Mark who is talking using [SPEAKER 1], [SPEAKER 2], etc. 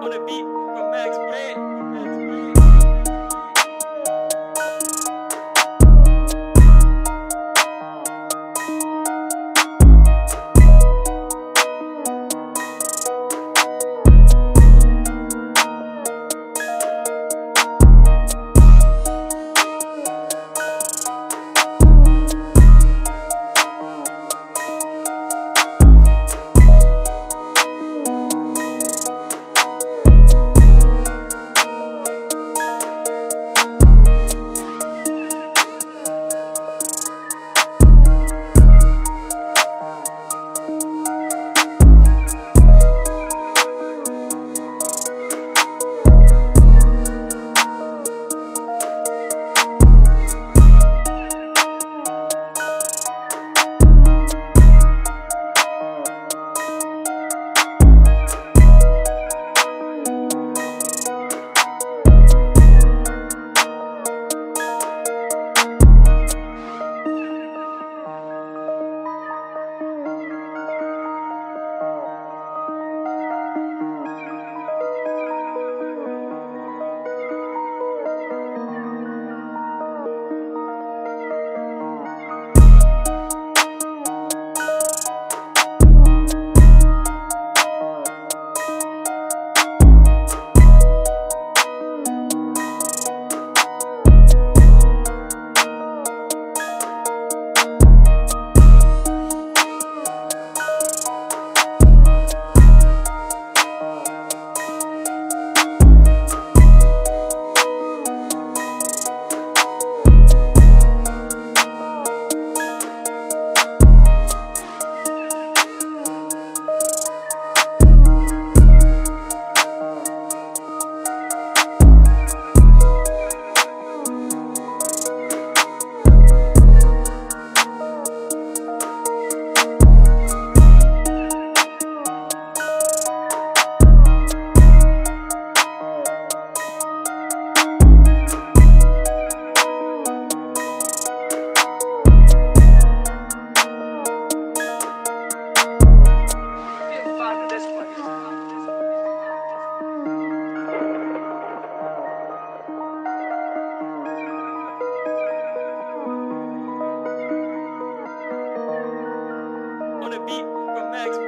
[SPEAKER 1] on a beat. beat from Max